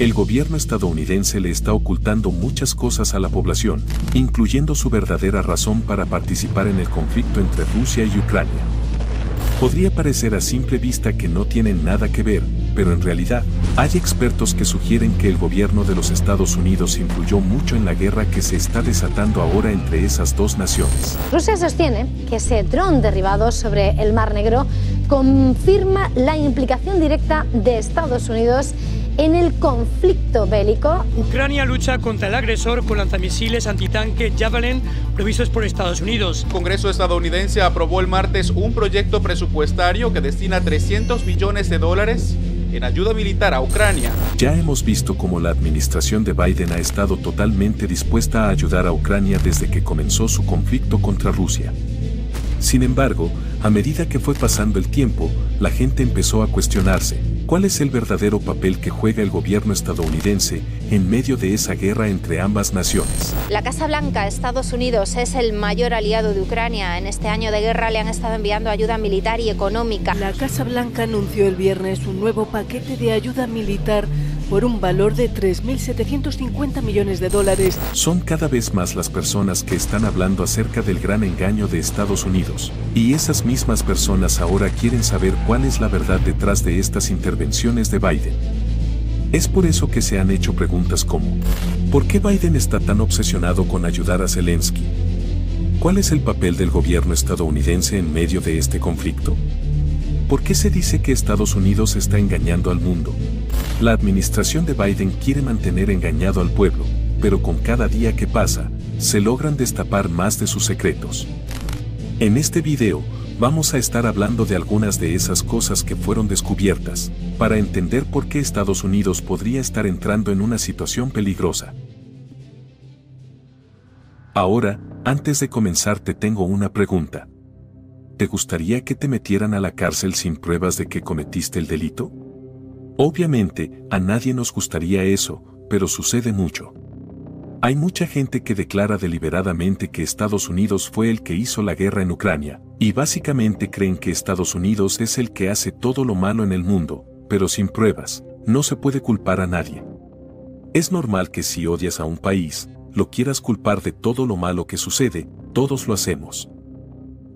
El gobierno estadounidense le está ocultando muchas cosas a la población, incluyendo su verdadera razón para participar en el conflicto entre Rusia y Ucrania. Podría parecer a simple vista que no tienen nada que ver, pero en realidad, hay expertos que sugieren que el gobierno de los Estados Unidos influyó mucho en la guerra que se está desatando ahora entre esas dos naciones. Rusia sostiene que ese dron derribado sobre el Mar Negro confirma la implicación directa de Estados Unidos en el conflicto bélico. Ucrania lucha contra el agresor con lanzamisiles antitanque Javelin previstos por Estados Unidos. El Congreso estadounidense aprobó el martes un proyecto presupuestario que destina 300 millones de dólares en ayuda militar a Ucrania. Ya hemos visto cómo la administración de Biden ha estado totalmente dispuesta a ayudar a Ucrania desde que comenzó su conflicto contra Rusia. Sin embargo, a medida que fue pasando el tiempo, la gente empezó a cuestionarse, ¿Cuál es el verdadero papel que juega el gobierno estadounidense en medio de esa guerra entre ambas naciones? La Casa Blanca, Estados Unidos, es el mayor aliado de Ucrania. En este año de guerra le han estado enviando ayuda militar y económica. La Casa Blanca anunció el viernes un nuevo paquete de ayuda militar por un valor de 3.750 millones de dólares. Son cada vez más las personas que están hablando acerca del gran engaño de Estados Unidos, y esas mismas personas ahora quieren saber cuál es la verdad detrás de estas intervenciones de Biden. Es por eso que se han hecho preguntas como, ¿por qué Biden está tan obsesionado con ayudar a Zelensky? ¿Cuál es el papel del gobierno estadounidense en medio de este conflicto? ¿Por qué se dice que Estados Unidos está engañando al mundo? La administración de Biden quiere mantener engañado al pueblo, pero con cada día que pasa, se logran destapar más de sus secretos. En este video, vamos a estar hablando de algunas de esas cosas que fueron descubiertas, para entender por qué Estados Unidos podría estar entrando en una situación peligrosa. Ahora, antes de comenzar te tengo una pregunta. ¿Te gustaría que te metieran a la cárcel sin pruebas de que cometiste el delito? Obviamente, a nadie nos gustaría eso, pero sucede mucho. Hay mucha gente que declara deliberadamente que Estados Unidos fue el que hizo la guerra en Ucrania, y básicamente creen que Estados Unidos es el que hace todo lo malo en el mundo, pero sin pruebas, no se puede culpar a nadie. Es normal que si odias a un país, lo quieras culpar de todo lo malo que sucede, todos lo hacemos.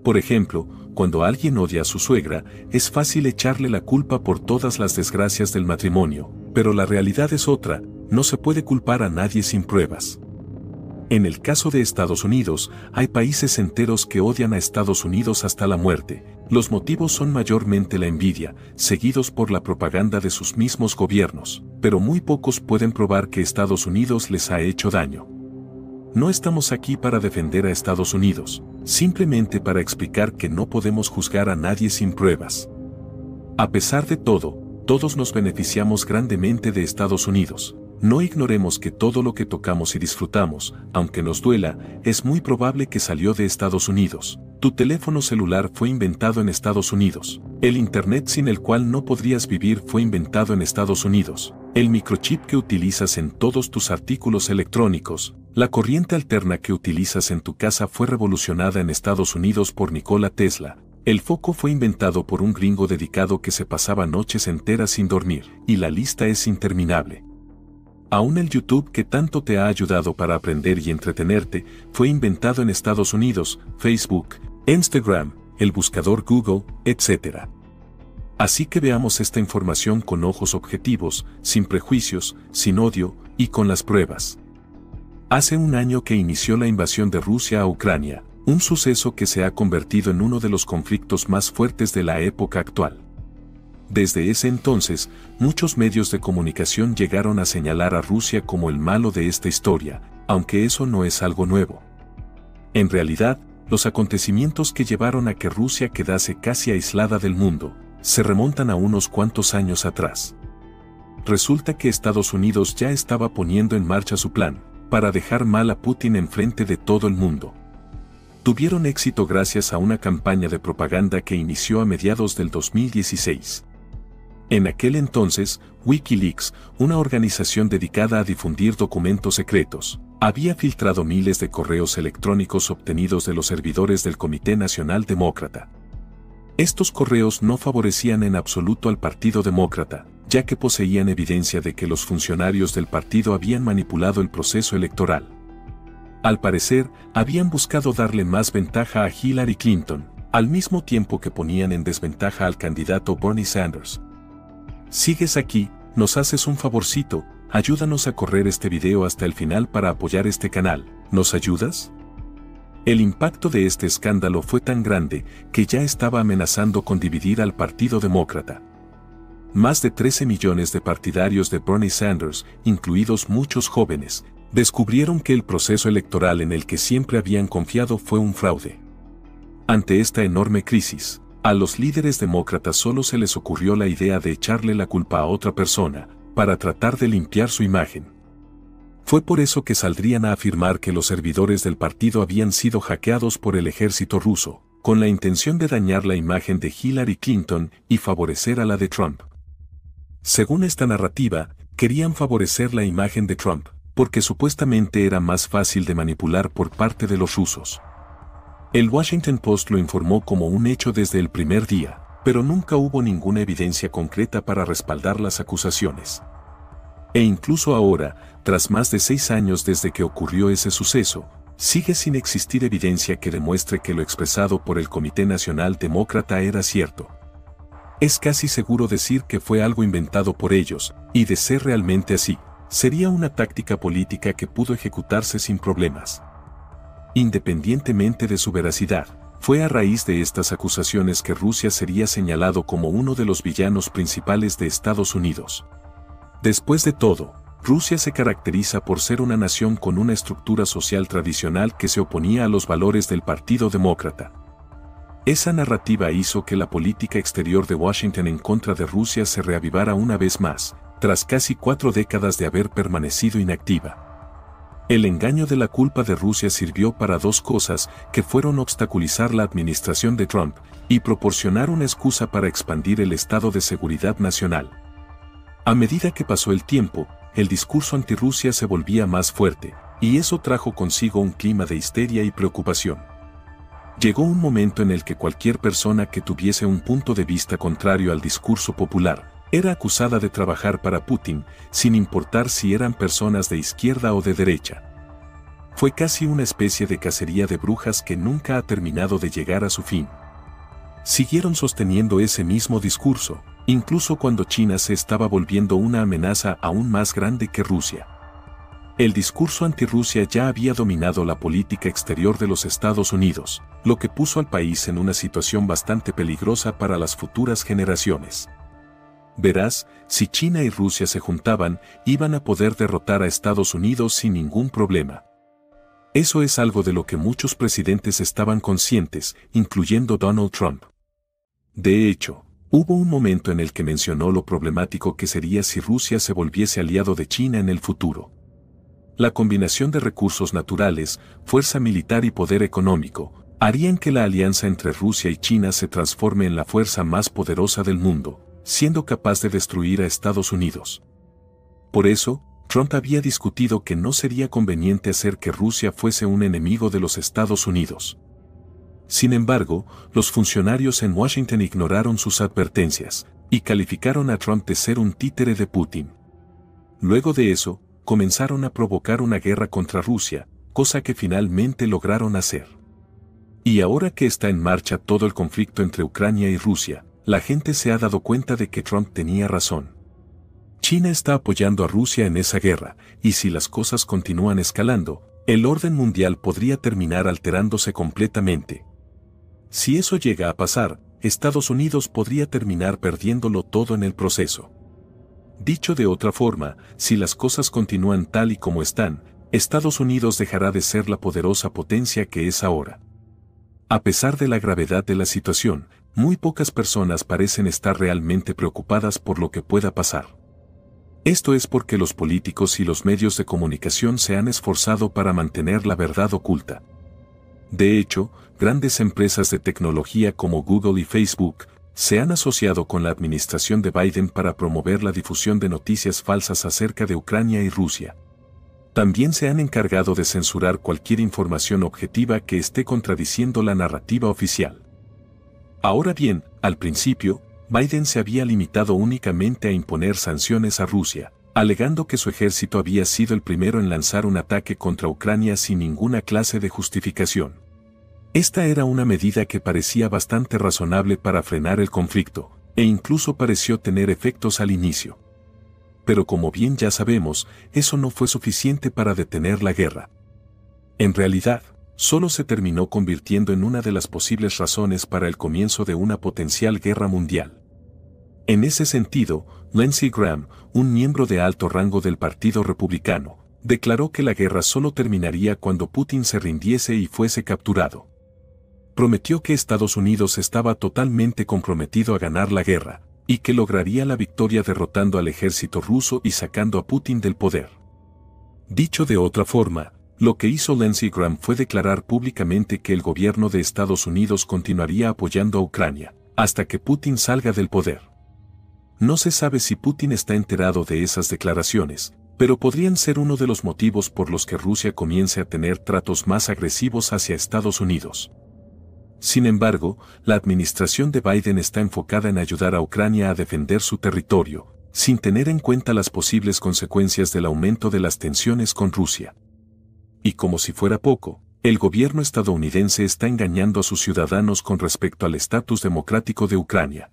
Por ejemplo, cuando alguien odia a su suegra, es fácil echarle la culpa por todas las desgracias del matrimonio, pero la realidad es otra, no se puede culpar a nadie sin pruebas. En el caso de Estados Unidos, hay países enteros que odian a Estados Unidos hasta la muerte. Los motivos son mayormente la envidia, seguidos por la propaganda de sus mismos gobiernos, pero muy pocos pueden probar que Estados Unidos les ha hecho daño. No estamos aquí para defender a Estados Unidos, simplemente para explicar que no podemos juzgar a nadie sin pruebas. A pesar de todo, todos nos beneficiamos grandemente de Estados Unidos. No ignoremos que todo lo que tocamos y disfrutamos, aunque nos duela, es muy probable que salió de Estados Unidos. Tu teléfono celular fue inventado en Estados Unidos. El Internet sin el cual no podrías vivir fue inventado en Estados Unidos. El microchip que utilizas en todos tus artículos electrónicos, la corriente alterna que utilizas en tu casa fue revolucionada en Estados Unidos por Nikola Tesla. El foco fue inventado por un gringo dedicado que se pasaba noches enteras sin dormir, y la lista es interminable. Aún el YouTube que tanto te ha ayudado para aprender y entretenerte, fue inventado en Estados Unidos, Facebook, Instagram, el buscador Google, etc. Así que veamos esta información con ojos objetivos, sin prejuicios, sin odio, y con las pruebas. Hace un año que inició la invasión de Rusia a Ucrania, un suceso que se ha convertido en uno de los conflictos más fuertes de la época actual. Desde ese entonces, muchos medios de comunicación llegaron a señalar a Rusia como el malo de esta historia, aunque eso no es algo nuevo. En realidad, los acontecimientos que llevaron a que Rusia quedase casi aislada del mundo, se remontan a unos cuantos años atrás. Resulta que Estados Unidos ya estaba poniendo en marcha su plan, para dejar mal a Putin enfrente de todo el mundo. Tuvieron éxito gracias a una campaña de propaganda que inició a mediados del 2016. En aquel entonces, Wikileaks, una organización dedicada a difundir documentos secretos, había filtrado miles de correos electrónicos obtenidos de los servidores del Comité Nacional Demócrata. Estos correos no favorecían en absoluto al Partido Demócrata, ya que poseían evidencia de que los funcionarios del partido habían manipulado el proceso electoral. Al parecer, habían buscado darle más ventaja a Hillary Clinton, al mismo tiempo que ponían en desventaja al candidato Bernie Sanders. Sigues aquí, nos haces un favorcito, ayúdanos a correr este video hasta el final para apoyar este canal, ¿nos ayudas? El impacto de este escándalo fue tan grande que ya estaba amenazando con dividir al Partido Demócrata. Más de 13 millones de partidarios de Bernie Sanders, incluidos muchos jóvenes, descubrieron que el proceso electoral en el que siempre habían confiado fue un fraude. Ante esta enorme crisis, a los líderes demócratas solo se les ocurrió la idea de echarle la culpa a otra persona, para tratar de limpiar su imagen. Fue por eso que saldrían a afirmar que los servidores del partido habían sido hackeados por el ejército ruso, con la intención de dañar la imagen de Hillary Clinton y favorecer a la de Trump. Según esta narrativa, querían favorecer la imagen de Trump, porque supuestamente era más fácil de manipular por parte de los rusos. El Washington Post lo informó como un hecho desde el primer día, pero nunca hubo ninguna evidencia concreta para respaldar las acusaciones. E incluso ahora, tras más de seis años desde que ocurrió ese suceso, sigue sin existir evidencia que demuestre que lo expresado por el Comité Nacional Demócrata era cierto. Es casi seguro decir que fue algo inventado por ellos, y de ser realmente así, sería una táctica política que pudo ejecutarse sin problemas. Independientemente de su veracidad, fue a raíz de estas acusaciones que Rusia sería señalado como uno de los villanos principales de Estados Unidos. Después de todo, Rusia se caracteriza por ser una nación con una estructura social tradicional que se oponía a los valores del Partido Demócrata. Esa narrativa hizo que la política exterior de Washington en contra de Rusia se reavivara una vez más, tras casi cuatro décadas de haber permanecido inactiva. El engaño de la culpa de Rusia sirvió para dos cosas que fueron obstaculizar la administración de Trump y proporcionar una excusa para expandir el estado de seguridad nacional. A medida que pasó el tiempo, el discurso anti-Rusia se volvía más fuerte, y eso trajo consigo un clima de histeria y preocupación. Llegó un momento en el que cualquier persona que tuviese un punto de vista contrario al discurso popular, era acusada de trabajar para Putin, sin importar si eran personas de izquierda o de derecha. Fue casi una especie de cacería de brujas que nunca ha terminado de llegar a su fin. Siguieron sosteniendo ese mismo discurso, incluso cuando China se estaba volviendo una amenaza aún más grande que Rusia. El discurso anti-Rusia ya había dominado la política exterior de los Estados Unidos, lo que puso al país en una situación bastante peligrosa para las futuras generaciones. Verás, si China y Rusia se juntaban, iban a poder derrotar a Estados Unidos sin ningún problema. Eso es algo de lo que muchos presidentes estaban conscientes, incluyendo Donald Trump. De hecho, Hubo un momento en el que mencionó lo problemático que sería si Rusia se volviese aliado de China en el futuro. La combinación de recursos naturales, fuerza militar y poder económico, harían que la alianza entre Rusia y China se transforme en la fuerza más poderosa del mundo, siendo capaz de destruir a Estados Unidos. Por eso, Trump había discutido que no sería conveniente hacer que Rusia fuese un enemigo de los Estados Unidos. Sin embargo, los funcionarios en Washington ignoraron sus advertencias y calificaron a Trump de ser un títere de Putin. Luego de eso, comenzaron a provocar una guerra contra Rusia, cosa que finalmente lograron hacer. Y ahora que está en marcha todo el conflicto entre Ucrania y Rusia, la gente se ha dado cuenta de que Trump tenía razón. China está apoyando a Rusia en esa guerra, y si las cosas continúan escalando, el orden mundial podría terminar alterándose completamente, si eso llega a pasar, Estados Unidos podría terminar perdiéndolo todo en el proceso. Dicho de otra forma, si las cosas continúan tal y como están, Estados Unidos dejará de ser la poderosa potencia que es ahora. A pesar de la gravedad de la situación, muy pocas personas parecen estar realmente preocupadas por lo que pueda pasar. Esto es porque los políticos y los medios de comunicación se han esforzado para mantener la verdad oculta. De hecho, grandes empresas de tecnología como Google y Facebook se han asociado con la administración de Biden para promover la difusión de noticias falsas acerca de Ucrania y Rusia. También se han encargado de censurar cualquier información objetiva que esté contradiciendo la narrativa oficial. Ahora bien, al principio, Biden se había limitado únicamente a imponer sanciones a Rusia, alegando que su ejército había sido el primero en lanzar un ataque contra Ucrania sin ninguna clase de justificación. Esta era una medida que parecía bastante razonable para frenar el conflicto, e incluso pareció tener efectos al inicio. Pero como bien ya sabemos, eso no fue suficiente para detener la guerra. En realidad, solo se terminó convirtiendo en una de las posibles razones para el comienzo de una potencial guerra mundial. En ese sentido, Lindsey Graham, un miembro de alto rango del Partido Republicano, declaró que la guerra solo terminaría cuando Putin se rindiese y fuese capturado. Prometió que Estados Unidos estaba totalmente comprometido a ganar la guerra, y que lograría la victoria derrotando al ejército ruso y sacando a Putin del poder. Dicho de otra forma, lo que hizo Lindsey Graham fue declarar públicamente que el gobierno de Estados Unidos continuaría apoyando a Ucrania, hasta que Putin salga del poder. No se sabe si Putin está enterado de esas declaraciones, pero podrían ser uno de los motivos por los que Rusia comience a tener tratos más agresivos hacia Estados Unidos. Sin embargo, la administración de Biden está enfocada en ayudar a Ucrania a defender su territorio, sin tener en cuenta las posibles consecuencias del aumento de las tensiones con Rusia. Y como si fuera poco, el gobierno estadounidense está engañando a sus ciudadanos con respecto al estatus democrático de Ucrania.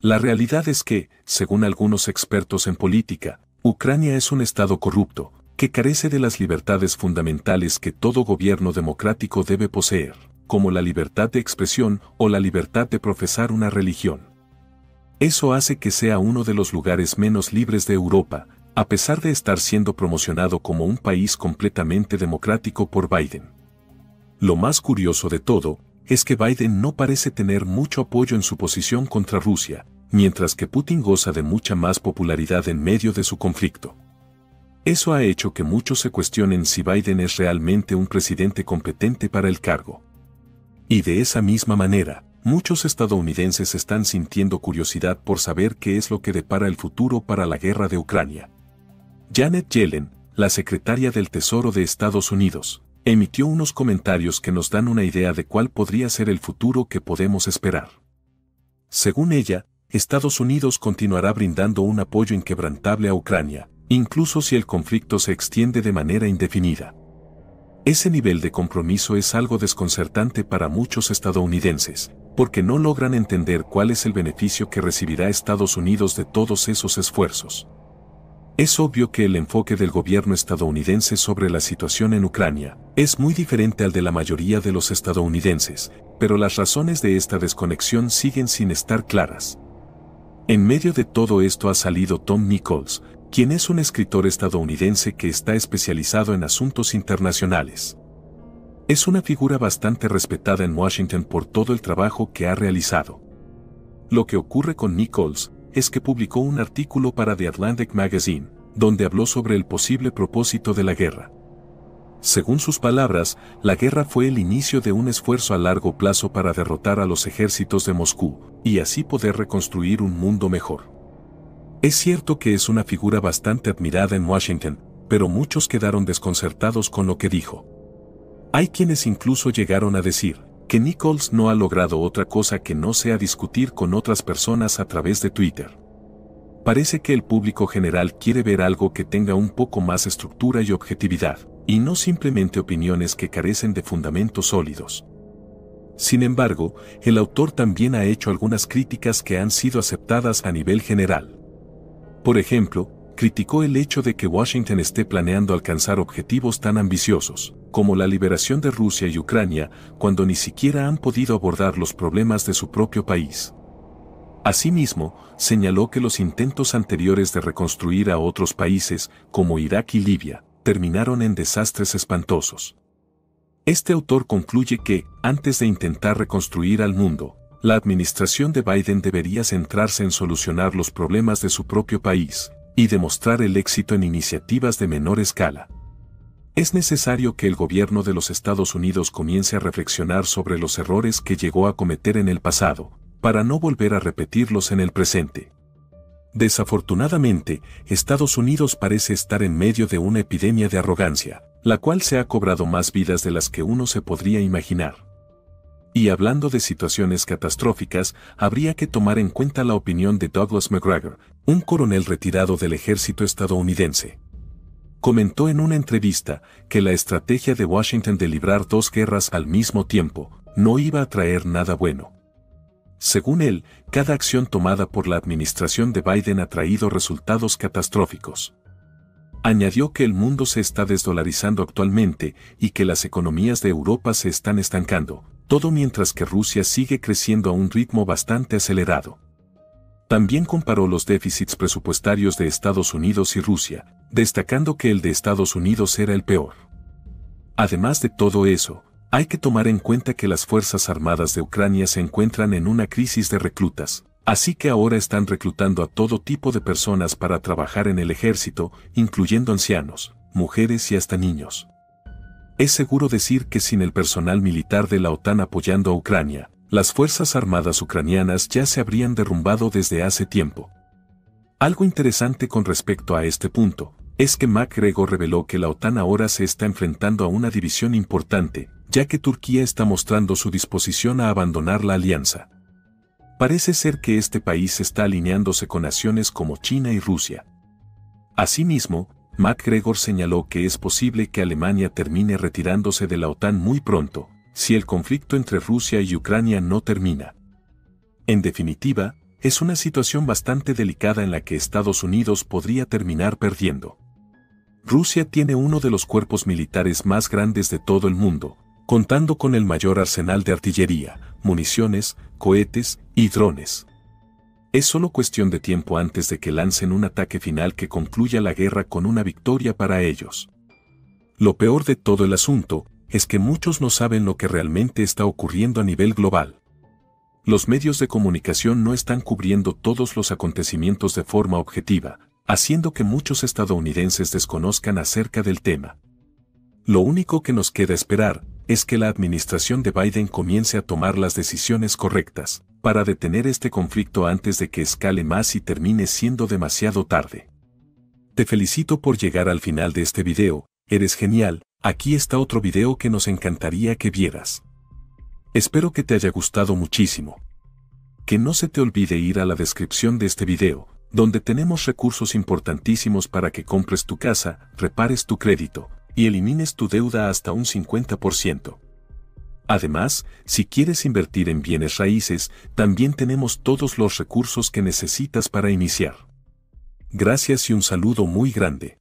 La realidad es que, según algunos expertos en política, Ucrania es un Estado corrupto, que carece de las libertades fundamentales que todo gobierno democrático debe poseer, como la libertad de expresión o la libertad de profesar una religión. Eso hace que sea uno de los lugares menos libres de Europa, a pesar de estar siendo promocionado como un país completamente democrático por Biden. Lo más curioso de todo es que Biden no parece tener mucho apoyo en su posición contra Rusia, mientras que Putin goza de mucha más popularidad en medio de su conflicto. Eso ha hecho que muchos se cuestionen si Biden es realmente un presidente competente para el cargo. Y de esa misma manera, muchos estadounidenses están sintiendo curiosidad por saber qué es lo que depara el futuro para la guerra de Ucrania. Janet Yellen, la secretaria del Tesoro de Estados Unidos, emitió unos comentarios que nos dan una idea de cuál podría ser el futuro que podemos esperar. Según ella, Estados Unidos continuará brindando un apoyo inquebrantable a Ucrania, incluso si el conflicto se extiende de manera indefinida. Ese nivel de compromiso es algo desconcertante para muchos estadounidenses, porque no logran entender cuál es el beneficio que recibirá Estados Unidos de todos esos esfuerzos. Es obvio que el enfoque del gobierno estadounidense sobre la situación en Ucrania es muy diferente al de la mayoría de los estadounidenses, pero las razones de esta desconexión siguen sin estar claras. En medio de todo esto ha salido Tom Nichols, quien es un escritor estadounidense que está especializado en asuntos internacionales. Es una figura bastante respetada en Washington por todo el trabajo que ha realizado. Lo que ocurre con Nichols es que publicó un artículo para The Atlantic Magazine, donde habló sobre el posible propósito de la guerra. Según sus palabras, la guerra fue el inicio de un esfuerzo a largo plazo para derrotar a los ejércitos de Moscú, y así poder reconstruir un mundo mejor. Es cierto que es una figura bastante admirada en Washington, pero muchos quedaron desconcertados con lo que dijo. Hay quienes incluso llegaron a decir, que Nichols no ha logrado otra cosa que no sea discutir con otras personas a través de Twitter. Parece que el público general quiere ver algo que tenga un poco más estructura y objetividad, y no simplemente opiniones que carecen de fundamentos sólidos. Sin embargo, el autor también ha hecho algunas críticas que han sido aceptadas a nivel general. Por ejemplo, criticó el hecho de que Washington esté planeando alcanzar objetivos tan ambiciosos, como la liberación de Rusia y Ucrania, cuando ni siquiera han podido abordar los problemas de su propio país. Asimismo, señaló que los intentos anteriores de reconstruir a otros países, como Irak y Libia, terminaron en desastres espantosos. Este autor concluye que, antes de intentar reconstruir al mundo, la administración de Biden debería centrarse en solucionar los problemas de su propio país, y demostrar el éxito en iniciativas de menor escala. Es necesario que el gobierno de los Estados Unidos comience a reflexionar sobre los errores que llegó a cometer en el pasado, para no volver a repetirlos en el presente. Desafortunadamente, Estados Unidos parece estar en medio de una epidemia de arrogancia, la cual se ha cobrado más vidas de las que uno se podría imaginar. Y hablando de situaciones catastróficas, habría que tomar en cuenta la opinión de Douglas McGregor, un coronel retirado del ejército estadounidense. Comentó en una entrevista que la estrategia de Washington de librar dos guerras al mismo tiempo no iba a traer nada bueno. Según él, cada acción tomada por la administración de Biden ha traído resultados catastróficos. Añadió que el mundo se está desdolarizando actualmente y que las economías de Europa se están estancando, todo mientras que Rusia sigue creciendo a un ritmo bastante acelerado. También comparó los déficits presupuestarios de Estados Unidos y Rusia, destacando que el de Estados Unidos era el peor. Además de todo eso, hay que tomar en cuenta que las Fuerzas Armadas de Ucrania se encuentran en una crisis de reclutas, así que ahora están reclutando a todo tipo de personas para trabajar en el ejército, incluyendo ancianos, mujeres y hasta niños. Es seguro decir que sin el personal militar de la OTAN apoyando a Ucrania, las Fuerzas Armadas ucranianas ya se habrían derrumbado desde hace tiempo. Algo interesante con respecto a este punto, es que MacGregor reveló que la OTAN ahora se está enfrentando a una división importante, ya que Turquía está mostrando su disposición a abandonar la alianza. Parece ser que este país está alineándose con naciones como China y Rusia. Asimismo, MacGregor señaló que es posible que Alemania termine retirándose de la OTAN muy pronto, si el conflicto entre Rusia y Ucrania no termina. En definitiva, es una situación bastante delicada en la que Estados Unidos podría terminar perdiendo. Rusia tiene uno de los cuerpos militares más grandes de todo el mundo, contando con el mayor arsenal de artillería, municiones, cohetes y drones. Es solo cuestión de tiempo antes de que lancen un ataque final que concluya la guerra con una victoria para ellos. Lo peor de todo el asunto es que muchos no saben lo que realmente está ocurriendo a nivel global. Los medios de comunicación no están cubriendo todos los acontecimientos de forma objetiva, haciendo que muchos estadounidenses desconozcan acerca del tema. Lo único que nos queda esperar es que la administración de Biden comience a tomar las decisiones correctas para detener este conflicto antes de que escale más y termine siendo demasiado tarde. Te felicito por llegar al final de este video, eres genial, aquí está otro video que nos encantaría que vieras. Espero que te haya gustado muchísimo. Que no se te olvide ir a la descripción de este video, donde tenemos recursos importantísimos para que compres tu casa, repares tu crédito, y elimines tu deuda hasta un 50%. Además, si quieres invertir en bienes raíces, también tenemos todos los recursos que necesitas para iniciar. Gracias y un saludo muy grande.